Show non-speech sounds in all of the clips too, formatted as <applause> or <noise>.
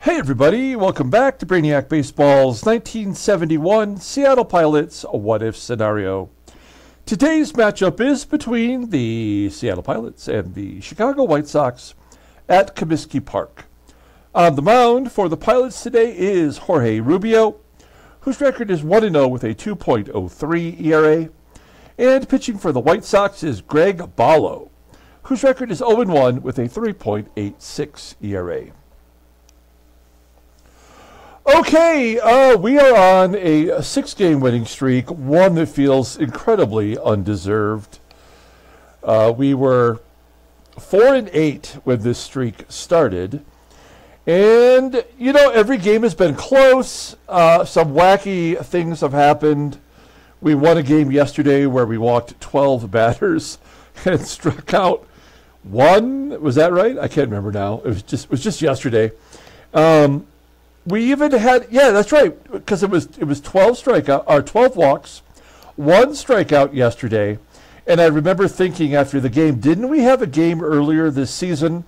Hey everybody, welcome back to Brainiac Baseball's 1971 Seattle Pilots What If Scenario. Today's matchup is between the Seattle Pilots and the Chicago White Sox at Comiskey Park. On the mound for the Pilots today is Jorge Rubio, whose record is 1 0 with a 2.03 ERA. And pitching for the White Sox is Greg Bollo, whose record is 0 1 with a 3.86 ERA. Okay, uh, we are on a six game winning streak, one that feels incredibly undeserved. Uh, we were four and eight when this streak started. And, you know, every game has been close. Uh, some wacky things have happened. We won a game yesterday where we walked 12 <laughs> batters and struck out one. Was that right? I can't remember now. It was just, it was just yesterday. Um, we even had yeah, that's right, because it was it was 12 strikeout or 12 walks, one strikeout yesterday, and I remember thinking after the game, didn't we have a game earlier this season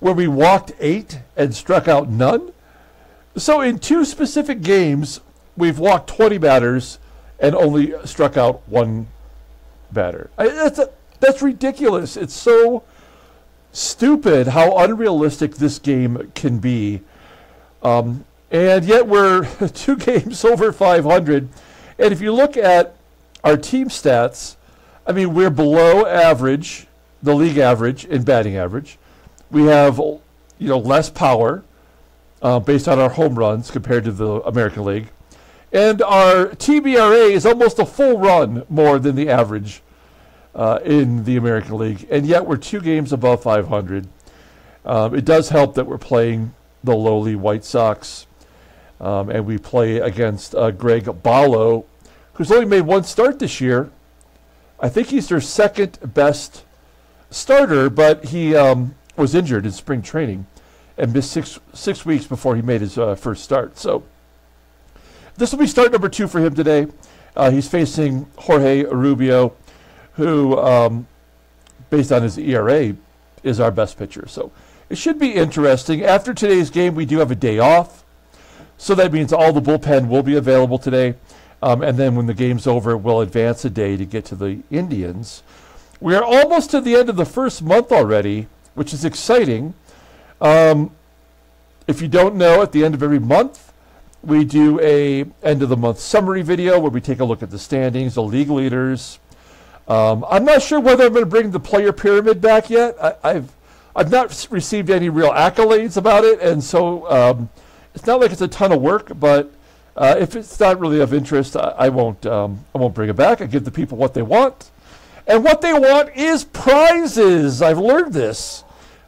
where we walked eight and struck out none? So in two specific games, we've walked 20 batters and only struck out one batter. I, that's a, that's ridiculous. It's so stupid how unrealistic this game can be. Um, and yet we're <laughs> two games over 500. And if you look at our team stats, I mean, we're below average, the league average in batting average. We have, you know, less power uh, based on our home runs compared to the American League. And our TBRA is almost a full run more than the average uh, in the American League. And yet we're two games above 500. Um, it does help that we're playing the lowly White Sox. Um, and we play against uh, Greg Bollo, who's only made one start this year. I think he's their second best starter, but he um, was injured in spring training and missed six six weeks before he made his uh, first start. So this will be start number two for him today. Uh, he's facing Jorge Rubio, who, um, based on his ERA, is our best pitcher. So it should be interesting. After today's game, we do have a day off. So that means all the bullpen will be available today. Um, and then when the game's over, we'll advance a day to get to the Indians. We are almost to the end of the first month already, which is exciting. Um, if you don't know, at the end of every month, we do a end of the month summary video where we take a look at the standings, the league leaders. Um, I'm not sure whether I'm going to bring the player pyramid back yet. I, have I've not received any real accolades about it, and so um, it's not like it's a ton of work, but uh, if it's not really of interest, I, I won't. Um, I won't bring it back. I give the people what they want, and what they want is prizes. I've learned this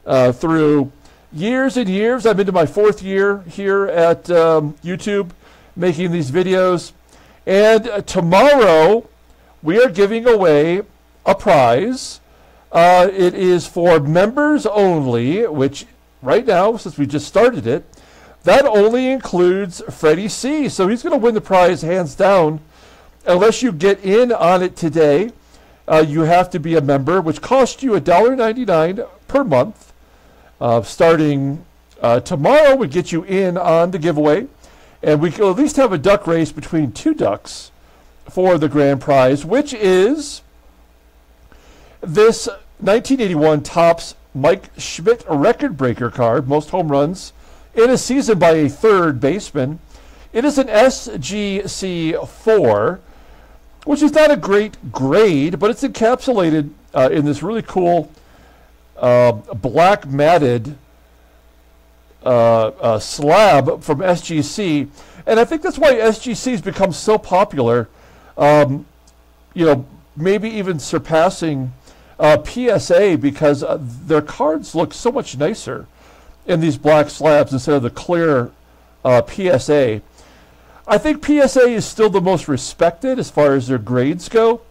uh, through years and years. I'm into my fourth year here at um, YouTube, making these videos, and uh, tomorrow we are giving away a prize. Uh, it is for members only, which right now, since we just started it, that only includes Freddie C. So he's going to win the prize hands down. Unless you get in on it today, uh, you have to be a member, which costs you $1.99 per month. Uh, starting uh, tomorrow would get you in on the giveaway. And we can at least have a duck race between two ducks for the grand prize, which is this 1981 Topps Mike Schmidt record breaker card, most home runs in seasoned by a third baseman. It is an SGC4, which is not a great grade, but it's encapsulated uh, in this really cool uh, black matted uh, uh slab from SGC. And I think that's why SGC has become so popular, um, you know, maybe even surpassing uh, PSA because uh, their cards look so much nicer in these black slabs instead of the clear uh, PSA. I think PSA is still the most respected as far as their grades go.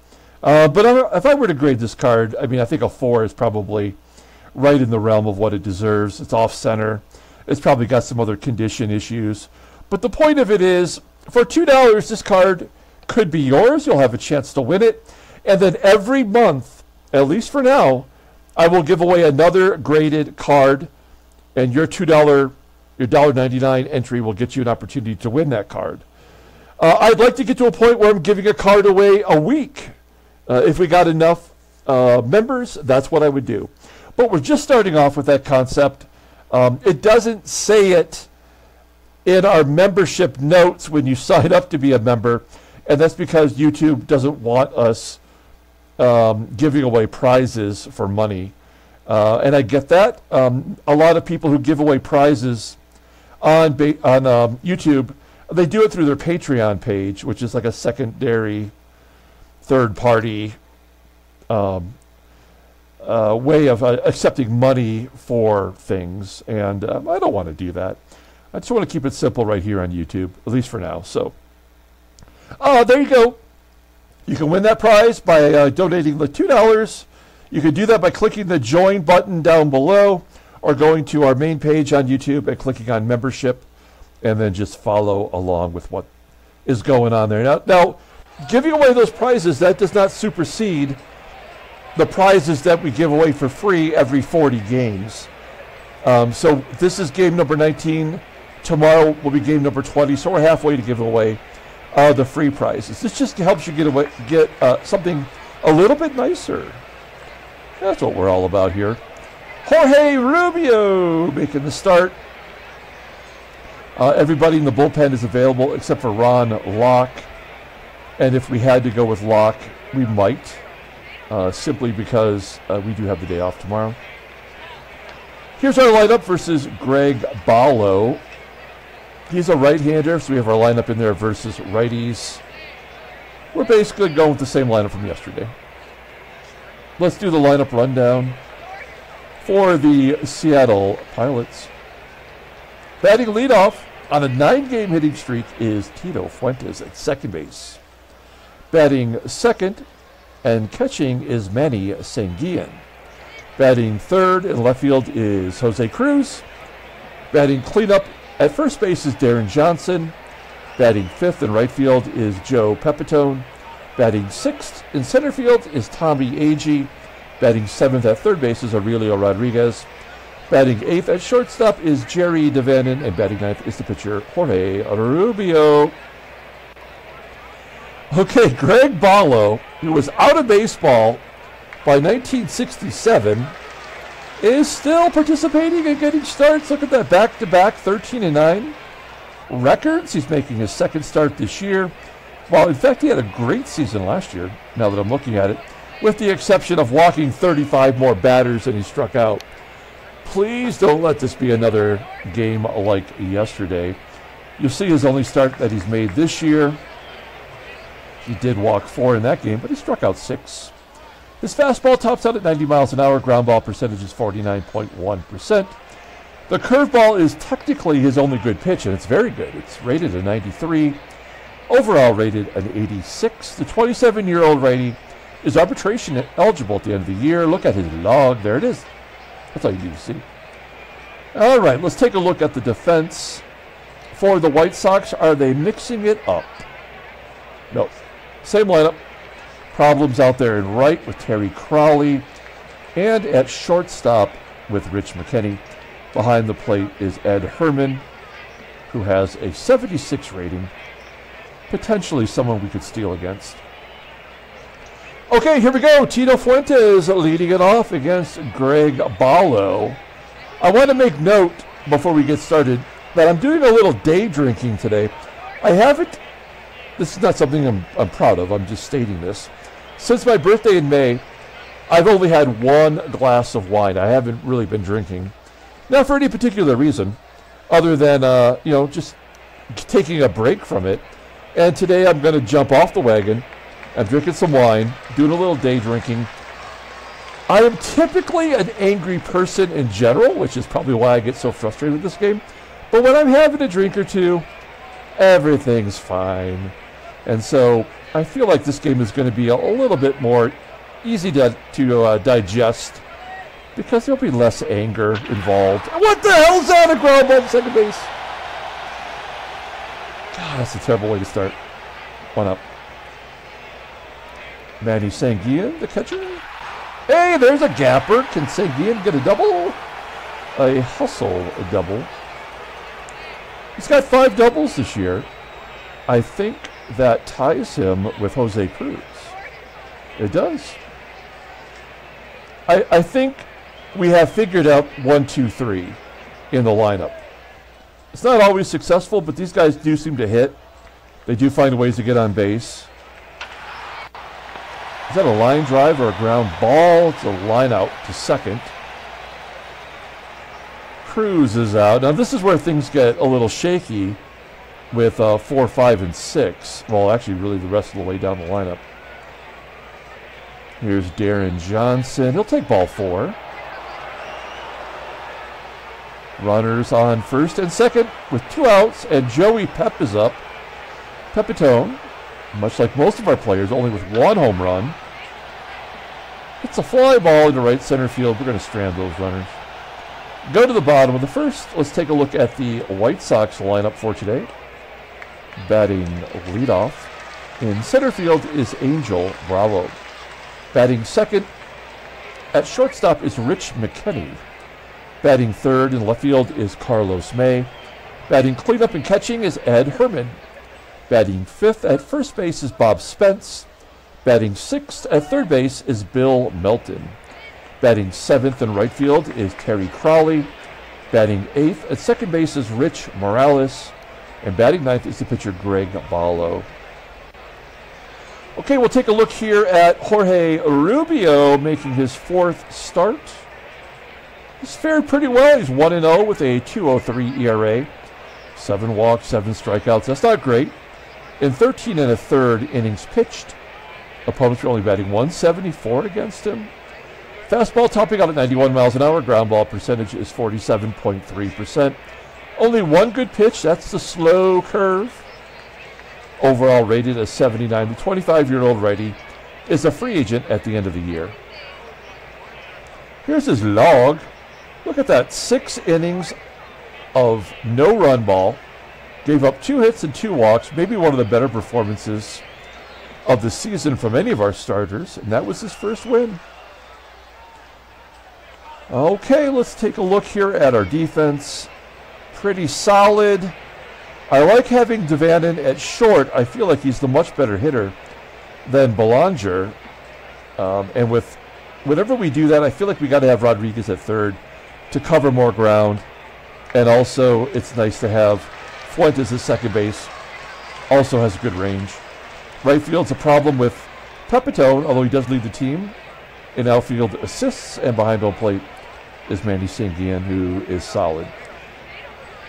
Uh, but if I were to grade this card, I mean, I think a four is probably right in the realm of what it deserves. It's off center. It's probably got some other condition issues. But the point of it is, for $2, this card could be yours. You'll have a chance to win it. And then every month, at least for now, I will give away another graded card and your $2 Your $1.99 entry will get you an opportunity to win that card. Uh, I'd like to get to a point where I'm giving a card away a week. Uh, if we got enough uh, members, that's what I would do. But we're just starting off with that concept. Um, it doesn't say it in our membership notes when you <laughs> sign up to be a member, and that's because YouTube doesn't want us um, giving away prizes for money. Uh, and I get that. Um, a lot of people who give away prizes on ba- on um, YouTube, they do it through their Patreon page, which is like a secondary, third party um, uh, way of uh, accepting money for things. And um, I don't want to do that. I just want to keep it simple right here on YouTube, at least for now. So, oh, there you go. You can win that prize by uh, donating the $2. You can do that by clicking the join button down below or going to our main page on YouTube and clicking on membership and then just follow along with what is going on there. Now, now giving away those prizes, that does not supersede the prizes that we give away for free every 40 games. Um, so this is game number 19. Tomorrow will be game number 20. So we're halfway to give away uh, the free prizes. This just helps you get away, get uh, something a little bit nicer. That's what we're all about here. Jorge Rubio making the start. Uh, everybody in the bullpen is available except for Ron Locke. And if we had to go with Locke, we might, uh, simply because uh, we do have the day off tomorrow. Here's our lineup versus Greg Bollo. He's a right-hander, so we have our lineup in there versus righties. We're basically going with the same lineup from yesterday. Let's do the lineup rundown for the Seattle Pilots. Batting leadoff on a nine-game hitting streak is Tito Fuentes at second base. Batting second and catching is Manny Sanguillen. Batting third in left field is Jose Cruz. Batting cleanup at first base is Deron Johnson. Batting fifth in right field is Joe Pepitone. Batting sixth in center field is Tommie Agee. Batting seventh at third base is Aurelio Rodriguez. Batting eighth at shortstop is Jerry DaVanon. And batting ninth is the pitcher Jorge Rubio. Okay, Greg Bollo, who was out of baseball by 1967, is still participating and getting starts. Look at that back to back 13 and 9 records. He's making his second start this year. Well, in fact, he had a great season last year, now that I'm looking at it, with the exception of walking 35 more batters than he struck out. Please don't let this be another game like yesterday. You'll see his only start that he's made this year. He did walk four in that game, but he struck out six. His fastball tops out at 90 miles an hour. Ground ball percentage is 49.1%. The curveball is technically his only good pitch, and it's very good. It's rated a 93. Overall rated an 86. The 27 year old righty is arbitration eligible at the end of the year. Look at his log. There it is. That's all you need to see. All right, let's take a look at the defense for the White Sox. Are they mixing it up? No. Same lineup. Problems out there in right with Terry Crowley. And at shortstop with Rich McKinney. Behind the plate is Ed Herrmann, who has a 76 rating. Potentially someone we could steal against. Okay, here we go. Tito Fuentes leading it off against Greg Bollo. I want to make note before we get started that I'm doing a little day drinking today. I haven't, this is not something I'm, I'm proud of, I'm just stating this. Since my birthday in May, I've only had one glass of wine. I haven't really been drinking. Not for any particular reason, other than, uh, you know, just taking a break from it. And today I'm going to jump off the wagon. I'm drinking some wine, doing a little day drinking. I am typically an angry person in general, which is probably why I get so frustrated with this game. But when I'm having a drink or two, everything's fine. And so I feel like this game is going to be a, a little bit more easy to, to uh, digest because there'll be less anger involved. What the hell's that? A ground second base. God, that's a terrible way to start. One up. Manny Sanguillen, the catcher. Hey, there's a gapper. Can Sanguillen get a double? A hustle a double. He's got five doubles this year. I think that ties him with Jose Cruz. It does. I, I think we have figured out one, two, three in the lineup. It's not always successful, but these guys do seem to hit. They do find ways to get on base. Is that a line drive or a ground ball? It's a line out to second. Cruz is out. Now, this is where things get a little shaky with uh, four, five, and six. Well, actually, really the rest of the way down the lineup. Here's Deron Johnson. He'll take ball four. Runners on first and second with two outs, and Joey Pep is up. Pepitone, much like most of our players, only with one home run. It's a fly ball into right center field. We're going to strand those runners. Go to the bottom of the first. Let's take a look at the White Sox lineup for today. Batting leadoff in center field is Angel Bravo. Batting second at shortstop is Rich McKinney. Batting third in left field is Carlos May. Batting cleanup and catching is Ed Herrmann. Batting fifth at first base is Bob Spence. Batting sixth at third base is Bill Melton. Batting seventh in right field is Terry Crowley. Batting eighth at second base is Rich Morales. And batting ninth is the pitcher Greg Bollo. Okay, we'll take a look here at Jorge Rubio making his fourth start. He's fared pretty well. He's 1 0 with a 2.03 ERA, seven walks, seven strikeouts. That's not great. In 13 and a third innings pitched, opponents were only batting 174 against him. Fastball topping out at 91 miles an hour. Ground ball percentage is 47.3%. Only one good pitch. That's the slow curve. Overall rated as 79. The 25 year old righty is a free agent at the end of the year. Here's his log. Look at that. Six innings of no run ball. Gave up two hits and two walks. Maybe one of the better performances of the season from any of our starters. And that was his first win. Okay, let's take a look here at our defense. Pretty solid. I like having DaVanon at short. I feel like he's the much better hitter than Belanger. Um, and with whenever we do that, I feel like we got to have Rodriguez at third to cover more ground. And also, it's nice to have Fuentes at second base. Also has a good range. Right field's a problem with Pepitone, although he does lead the team in outfield assists, and behind home plate is Manny Sanguillen, who is solid.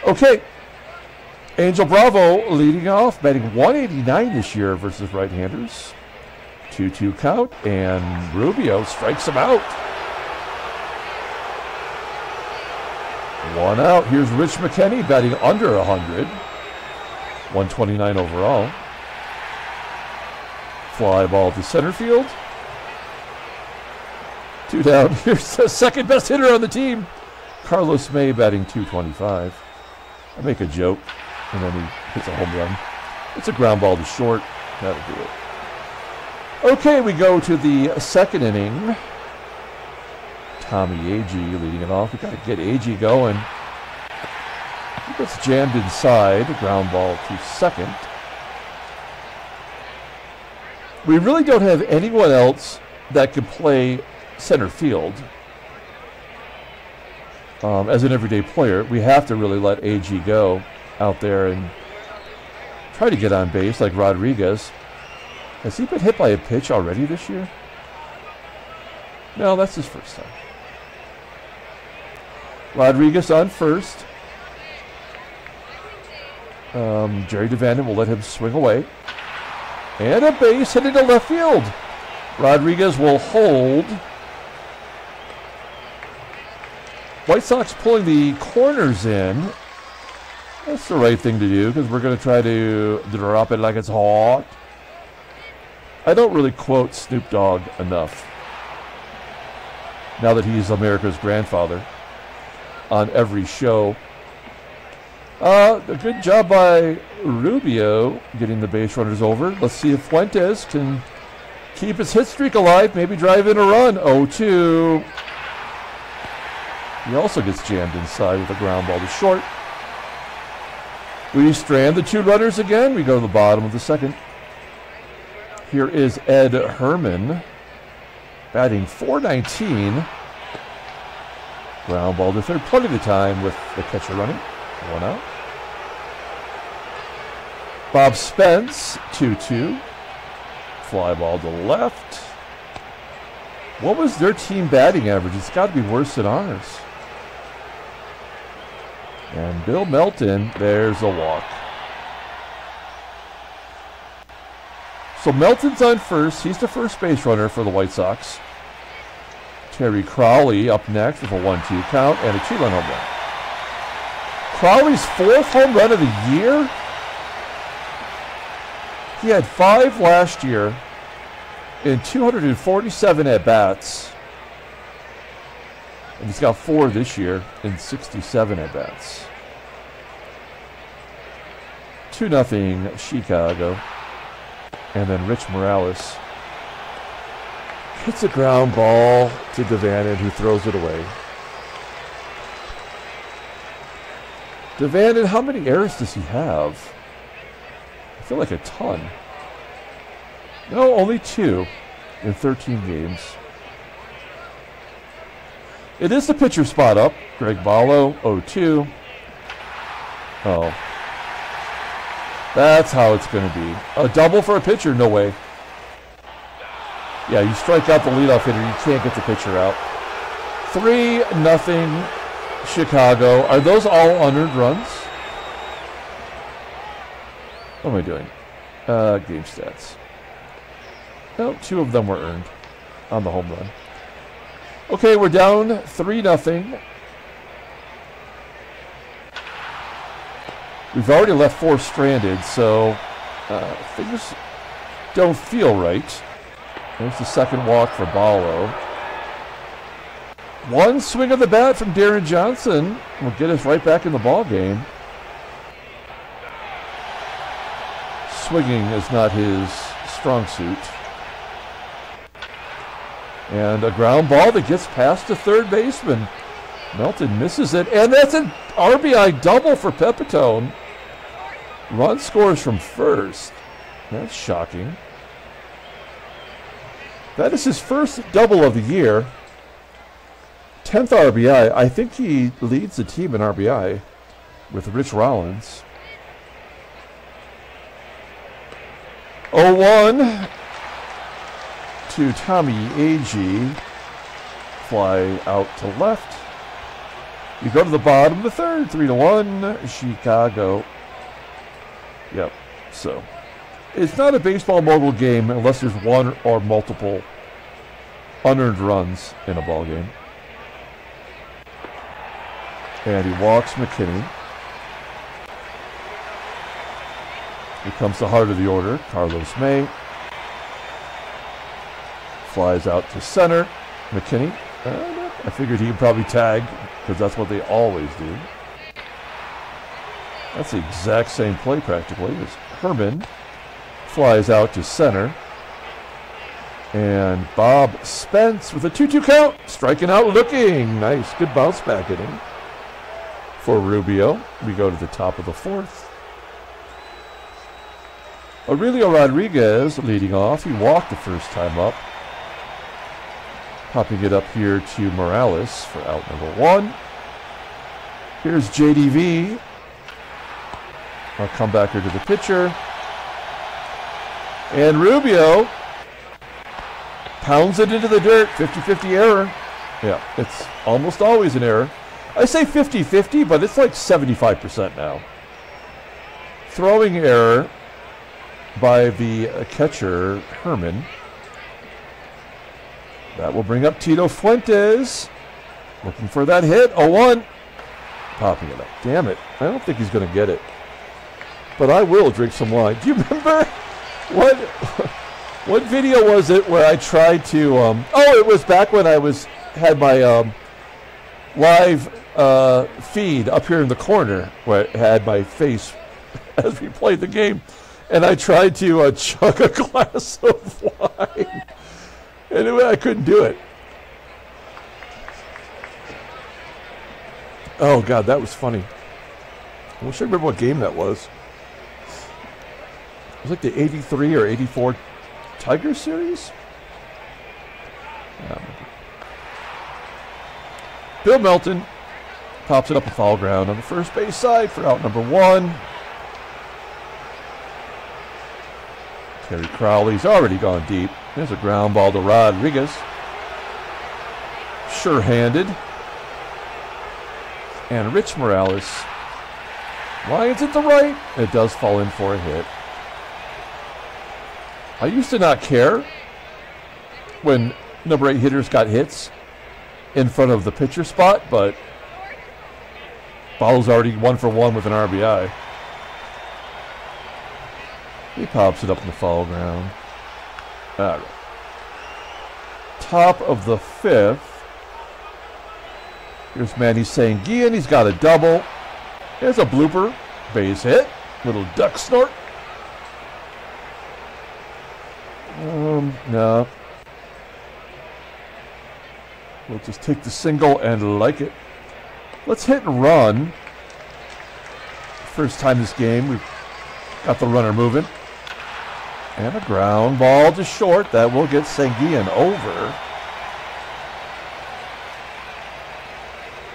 Okay, Angel Bravo leading off, batting 189 this year versus right-handers. 2-2 count, and Rubio strikes him out. One out. Here's Rich McKinney batting under 100. 129 overall. Fly ball to center field. Two down. <laughs> Here's the second best hitter on the team. Carlos May batting 225. I make a joke, and then he hits a home run. It's a ground ball to short. That'll do it. Okay, we go to the second inning. Tommie Agee leading it off. We've got to get Agee going. He gets jammed inside. Ground ball to second. We really don't have anyone else that can play center field. Um, as an everyday player, we have to really let Agee go out there and try to get on base like Rodriguez. Has he been hit by a pitch already this year? No, that's his first time. Rodriguez on first. Um, Jerry DaVanon will let him swing away. And a base hit into left field. Rodriguez will hold. White Sox pulling the corners in. That's the right thing to do because we're going to try to drop it like it's hot. I don't really quote Snoop Dogg enough now that he's America's grandfather on every show. Uh, a good job by Rubio getting the base runners over. Let's see if Fuentes can keep his hit streak alive, maybe drive in a run. 0-2. He also gets jammed inside with a ground ball to short. We strand the two runners again. We go to the bottom of the second. Here is Ed Herrmann batting 419. Ground ball to third. Plenty of time with the catcher running. One out. Bob Spence, 2 2. Fly ball to left. What was their team batting average? It's got to be worse than ours. And Bill Melton, there's a walk. So Melton's on first. He's the first base runner for the White Sox. Terry Crowley up next with a 1 2 count and a two run home run. Crowley's fourth home run of the year? He had five last year in 247 at bats. And he's got four this year in 67 at bats. 2 0 Chicago. And then Rich Morales hits a ground ball to DaVanon, who throws it away. DaVanon, how many errors does he have? I feel like a ton. No, only two in 13 games. It is the pitcher spot up. Greg Ballo, 0-2. Oh. That's how it's going to be. A double for a pitcher? No way. Yeah, you strike out the leadoff hitter, you can't get the pitcher out. 3 nothing Chicago. Are those all unearned runs? What am I doing? Uh, game stats. No, two of them were earned on the home run. Okay, we're down 3 nothing. We've already left four stranded, so uh, things don't feel right. There's the second walk for Bollo. One swing of the bat from Deron Johnson will get us right back in the ball game. Swinging is not his strong suit. And a ground ball that gets past the third baseman. Melton misses it, and that's an RBI double for Pepitone. Run scores from first. That's shocking. That is his first double of the year. 10th RBI. I think he leads the team in RBI with Rich Rollins. 0-1 to Tommie Agee. Fly out to left. You go to the bottom of the third, 3 to 1, Chicago. Yep, so it's not a baseball mogul game unless there's one or multiple unearned runs in a ball game. And he walks McKinney. Here comes the heart of the order, Carlos May. Flies out to center. McKinney. Uh, I figured he'd probably tag because that's what they always do. That's the exact same play practically as Herrmann flies out to center. And Bob Spence with a 2 2 count, striking out looking. Nice, good bounce back inning for Rubio. We go to the top of the fourth. Aurelio Rodriguez leading off. He walked the first time up. Popping it up here to Morales for out number one. Here's JDV. I'll come back here to the pitcher. And Rubio pounds it into the dirt. 50 50 error. Yeah, it's almost always an error. I say 50 50, but it's like 75% now. Throwing error by the catcher, Herrmann. That will bring up Tito Fuentes. Looking for that hit. 0 1. Popping it up. Damn it. I don't think he's going to get it. But I will drink some wine. Do you remember? <laughs> What what video was it where I tried to? Um, oh, it was back when I was had my um, live uh, feed up here in the corner where it had my face <laughs> as we played the game, and I tried to uh, <laughs> a glass of wine, it, I couldn't do it. Oh God, that was funny. I wish I remember what game that was. It was like the 83 or 84 Tiger Series? Um, Bill Melton pops it up a foul ground on the first base side for out number one. Terry Crowley's already gone deep. There's a ground ball to Rodriguez. Sure handed. And Rich Morales. Lions at the right. It does fall in for a hit. I used to not care when number eight hitters got hits in front of the pitcher spot, but Ball's already one for one with an RBI. He pops it up in the foul ground. All right. Top of the fifth. Here's Manny Sanguillen. He's got a double. There's a blooper. Base hit. Little duck snort. Um, no. We'll just take the single and like it. Let's hit and run. First time this game, we've got the runner moving. And a ground ball to short. That will get Sanguillen over.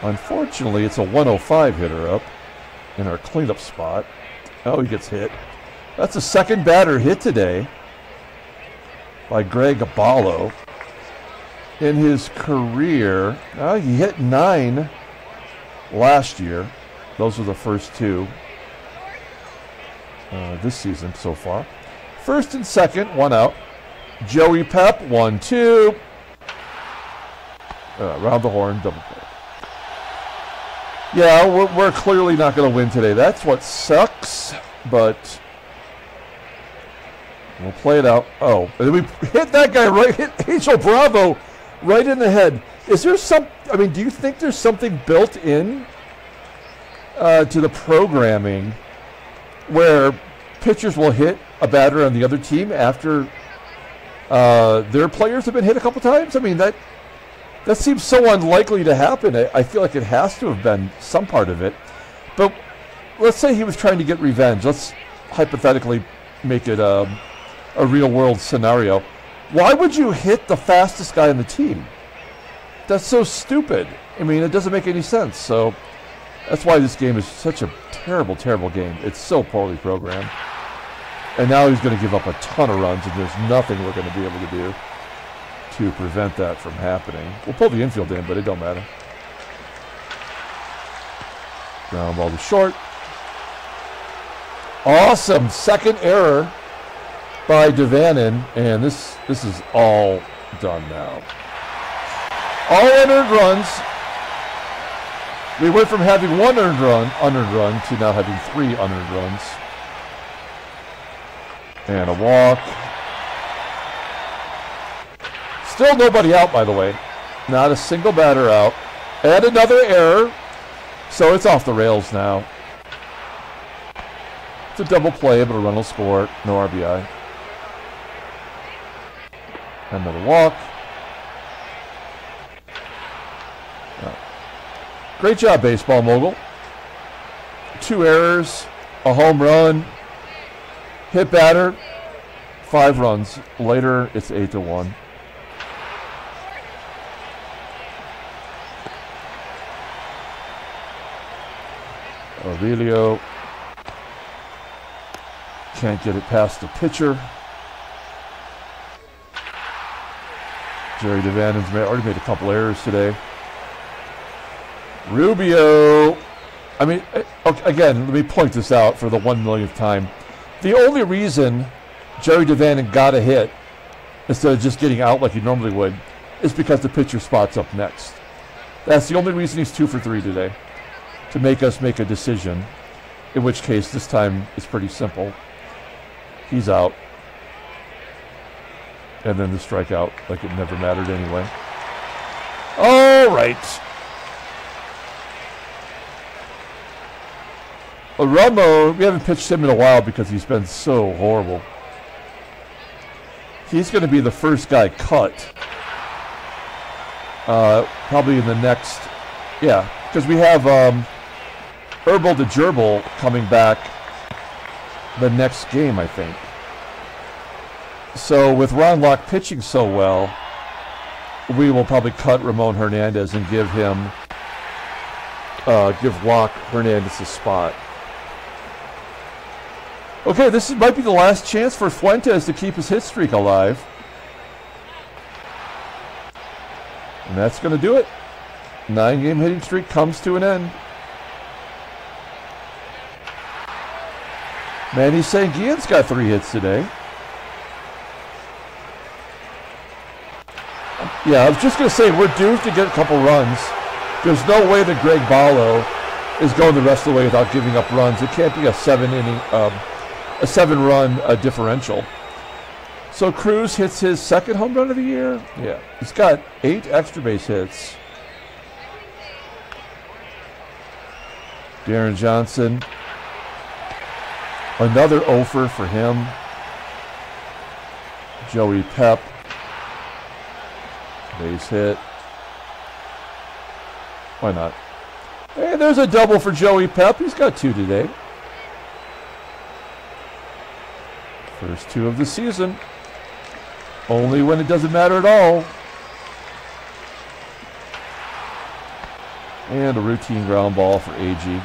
Unfortunately, it's a 105 hitter up in our cleanup spot. Oh, he gets hit. That's the second batter hit today by Greg Abalo. In his career, uh, he hit nine last year. Those were the first two uh, this season so far. First and second, one out. Joey Pep, one, two. Uh, round the horn, double play. Yeah, we're, we're clearly not going to win today. That's what sucks, but we'll play it out. Oh, and we hit that guy right, hit Angel Bravo right in the head. Is there some, I mean, do you think there's something built in uh, to the programming where pitchers will hit a batter on the other team after uh, their players have been hit a couple times? I mean, that that seems so unlikely to happen. I, I, feel like it has to have been some part of it. But let's say he was trying to get revenge. Let's hypothetically make it um, a real world scenario. Why would you hit the fastest guy on the team? That's so stupid. I mean, it doesn't make any sense. So that's why this game is such a terrible, terrible game. It's so poorly programmed. And now he's going to give up a ton of runs, and there's nothing we're going to be able to do to prevent that from happening. We'll pull the infield in, but it don't matter. Ground ball to short. Awesome second error by DaVanon, and this this is all done now. All unearned runs. We went from having one earned run, unearned run, to now having three unearned runs. And a walk. Still nobody out, by the way. Not a single batter out. And another error. So it's off the rails now. It's a double play, but a run will score. No RBI. Another walk. Oh. Great job, baseball mogul. Two errors, a home run, hit batter, five runs. Later, it's eight to one. Aurelio can't get it past the pitcher. Jerry DaVanon's already made a couple errors today. Rubio. I mean, eh, okay, again, let me point this out for the one millionth time. The only reason Jerry DaVanon got a hit instead of just getting out like he normally would is because the pitcher spots up next. That's the only reason he's two for three today, to make us make a decision. In which case, this time it's pretty simple. He's out. And then the strikeout, like it never mattered anyway. All right. Romo, we haven't pitched him in a while because he's been so horrible. He's going to be the first guy cut. Uh, probably in the next, yeah, because we have um, Herbal to Gerbil coming back the next game, I think. So with Ron Locke pitching so well, we will probably cut Ramon Hernandez and give him uh, give Locke Hernandez a spot. Okay, this is, might be the last chance for Fuentes to keep his hit streak alive. And that's going to do it. Nine game hitting streak comes to an end. Manny Sanguillen's got three hits today. Yeah, I was just going to say, we're due to get a couple runs. There's no way that Greg Bollo is going the rest of the way without giving up runs. It can't be a seven inning, um, a seven run uh, differential. So Cruz hits his second home run of the year. Yeah, he's got eight extra base hits. Deron Johnson, another offer for him. Joey Pep, base hit. Why not? Hey, there's a double for Joey Pep. He's got two today. First two of the season. Only when it doesn't matter at all. And a routine ground ball for Agee.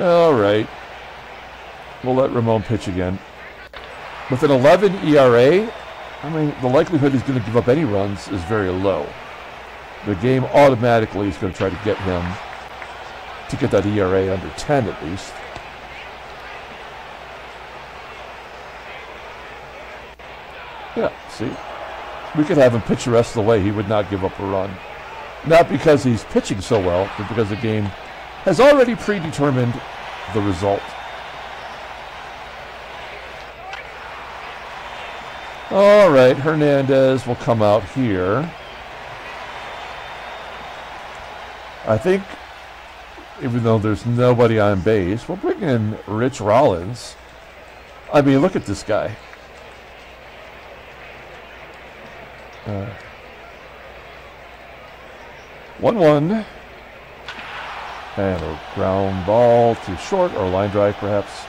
All right. We'll let Ramon pitch again. With an 11 ERA, I mean, the likelihood he's going to give up any runs is very low. The game automatically is going to try to get him to get that ERA under 10 at least. Yeah, see? We could have him pitch the rest of the way. He would not give up a run. Not because he's pitching so well, but because the game has already predetermined the result. All right, Hernandez will come out here. I think, even though there's nobody on base, we'll bring in Rich Rollins. I mean, look at this guy. Uh, 1 1. And a ground ball to short, or line drive perhaps.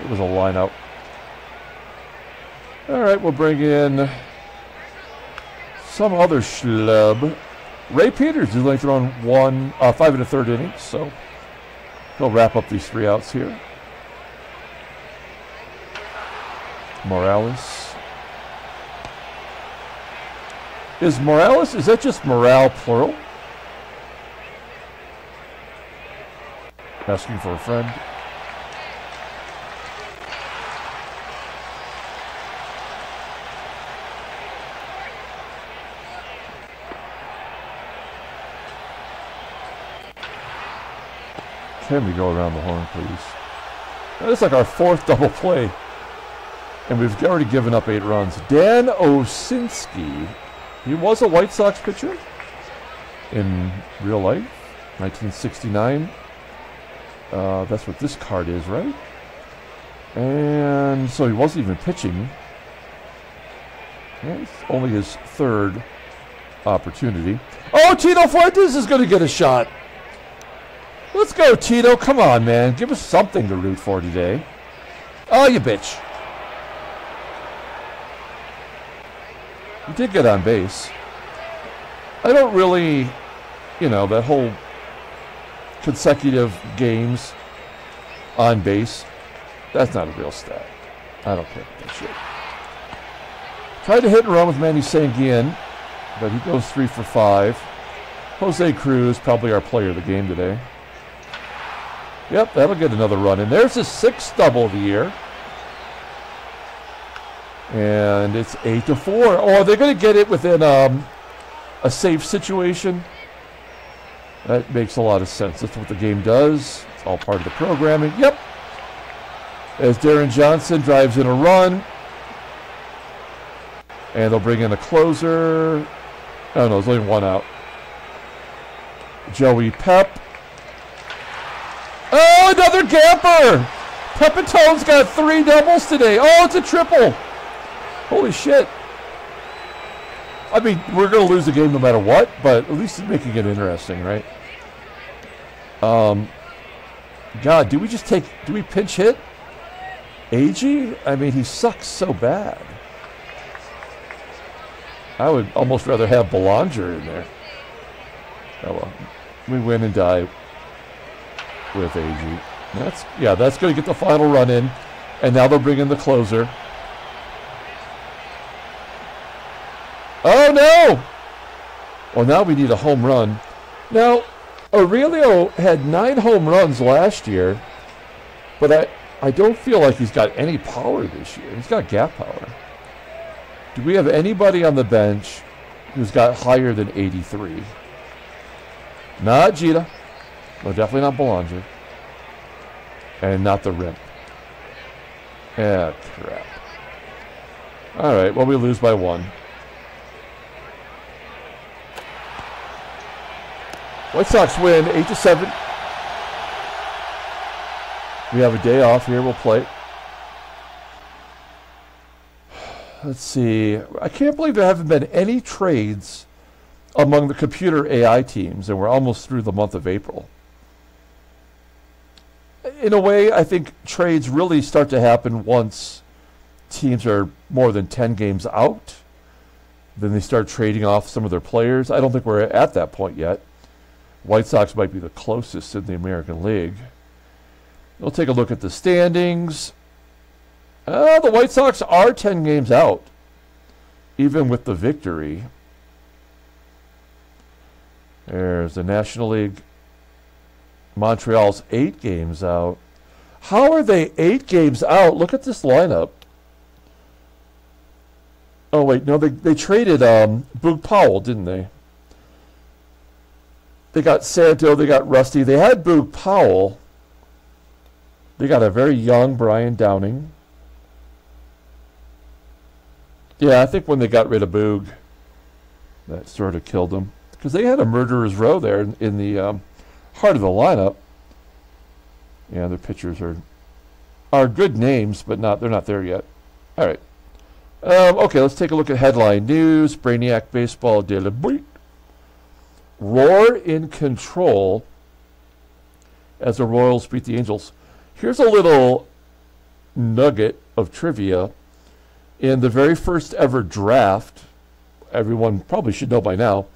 It was a line out. All right, we'll bring in some other schlub. Ray Peters is only thrown one, uh, five and a third innings, so he'll wrap up these three outs here. Morales. Is Morales, is that just morale plural? Asking for a friend. Can we go around the horn, please? That's like our fourth double play. And we've already given up eight runs. Dan Osinski he was a White Sox pitcher in real life, 1969. Uh, that's what this card is, right? And so he wasn't even pitching. Only his third opportunity. Oh, Tito Fuentes is going to get a shot. Let's go, Tito. Come on, man. Give us something to root for today. Oh, you bitch. He did get on base. I don't really, you know, that whole consecutive games on base, that's not a real stat. I don't care that shit. Tried to hit and run with Manny Sanguillen, but he goes three for five. Jose Cruz, probably our player of the game today. Yep, that'll get another run. And there's his sixth double of the year. And it's eight to four. Oh, they're going to get it within um, a safe situation. That makes a lot of sense. That's what the game does. It's all part of the programming. Yep. As Deron Johnson drives in a run. And they'll bring in a closer. Oh, no, there's only one out. Joey Pep. Another gapper! Pepitone's got three doubles today. Oh, it's a triple. Holy shit. I mean, we're going to lose the game no matter what, but at least it's making it interesting, right? Um, God, do we just take? Do we pinch hit? Agee? I mean, he sucks so bad. I would almost rather have Belanger in there. Oh well, we win and die with Agee. That's yeah, that's going to get the final run in, and now they'll bring in the closer. Oh no! Well, now we need a home run. Now, Aurelio had nine home runs last year, but I I don't feel like he's got any power this year. He's got gap power. Do we have anybody on the bench who's got higher than 83? Not Jeter. No, definitely not Belanger. And not the rim. Ah, crap. All right, well, we lose by one. White Sox win 8 to 7. We have a day off here. We'll play. Let's see. I can't believe there haven't been any trades among the computer AI teams, and we're almost through the month of April. In a way, I think trades really start to happen once teams are more than 10 games out. Then they start trading off some of their players. I don't think we're at that point yet. White Sox might be the closest in the American League. We'll take a look at the standings. Uh, the White Sox are 10 games out, even with the victory. There's the National League. Montreal's eight games out. How are they eight games out? Look at this lineup. Oh, wait, no, they, they traded um, Boog Powell, didn't they? They got Santo, they got Rusty. They had Boog Powell. They got a very young Brian Downing. Yeah, I think when they got rid of Boog, that sort of killed them. Because they had a murderer's row there in, in the um, heart of the lineup. Yeah, their pitchers are are good names, but not they're not there yet. All right. Um, okay, let's take a look at headline news. Brainiac Baseball Daily Rohr in control as the Royals beat the Angels. Here's a little nugget of trivia. In the very first ever draft, everyone probably should know by now,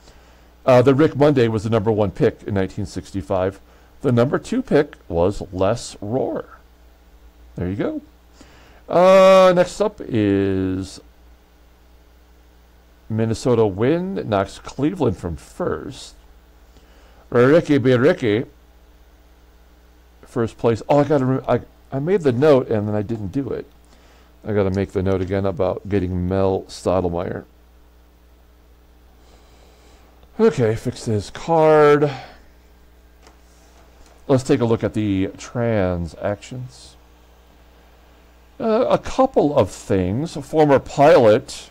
uh, the Rick Monday was the number one pick in 1965. The number two pick was Les Rohr. There you go. Uh, next up is Minnesota win knocks Cleveland from first. Ricky be Ricky. First place. Oh, I got to. I I made the note and then I didn't do it. I got to make the note again about getting Mel Stottlemyre. Okay, fix his card. Let's take a look at the transactions. Uh, a couple of things. A former pilot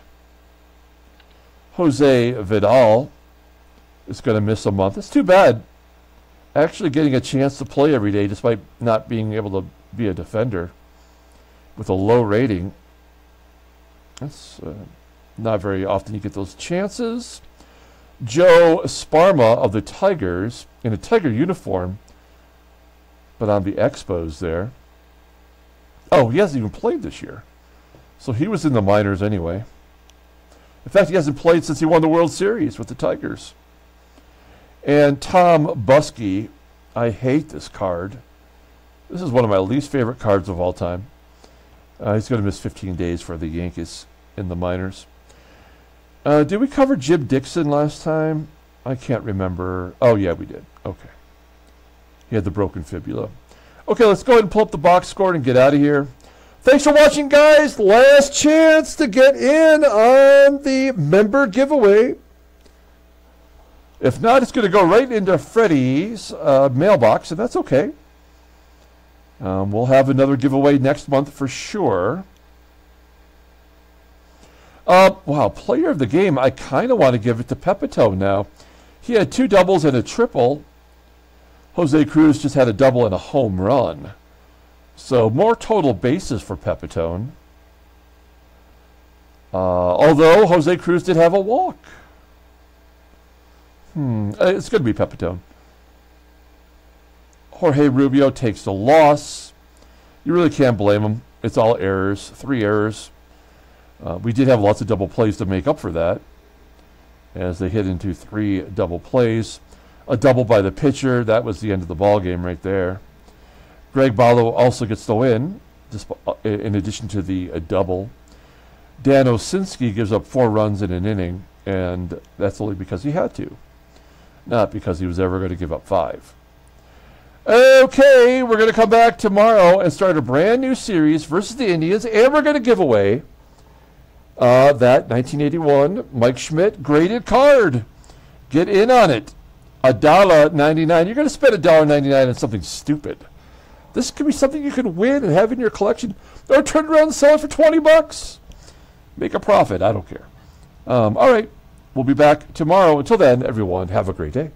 Jose Vidal is going to miss a month. It's too bad. Actually, getting a chance to play every day despite not being able to be a defender with a low rating. That's uh, not very often you get those chances. Joe Sparma of the Tigers in a Tiger uniform, but on the Expos there. Oh, he hasn't even played this year. So he was in the minors anyway. In fact, he hasn't played since he won the World Series with the Tigers. And Tom Buskey, I hate this card. This is one of my least favorite cards of all time. Uh, he's going to miss 15 days for the Yankees in the minors. Uh, did we cover Jib Dixon last time? I can't remember. Oh, yeah, we did. Okay. He had the broken fibula. Okay, let's go ahead and pull up the box score and get out of here. Thanks for watching, guys. Last chance to get in on the member giveaway. If not, it's going to go right into Freddie's uh, mailbox, and that's okay. Um, we'll have another giveaway next month for sure. Uh, wow, player of the game. I kind of want to give it to Pepitone now. He had two doubles and a triple. Jose Cruz just had a double and a home run. So more total bases for Pepitone. Uh, although Jose Cruz did have a walk. Hmm, uh, it's going to be Pepitone. Jorge Rubio takes the loss. You really can't blame him. It's all errors, three errors. Uh, we did have lots of double plays to make up for that as they hit into three double plays. A double by the pitcher, that was the end of the ball game right there. Greg Bollo also gets the win, uh, in addition to the uh, double. Dan Osinski gives up four runs in an inning, and that's only because he had to, not because he was ever going to give up five. Okay, we're going to come back tomorrow and start a brand new series versus the Indians, and we're going to give away uh, that 1981 Mike Schmidt graded card. Get in on it. A dollar ninety-nine. You're going to spend a dollar ninety-nine on something stupid. This could be something you could win and have in your collection, or turn around and sell it for twenty bucks. Make a profit. I don't care. Um, all right, we'll be back tomorrow. Until then, everyone, have a great day.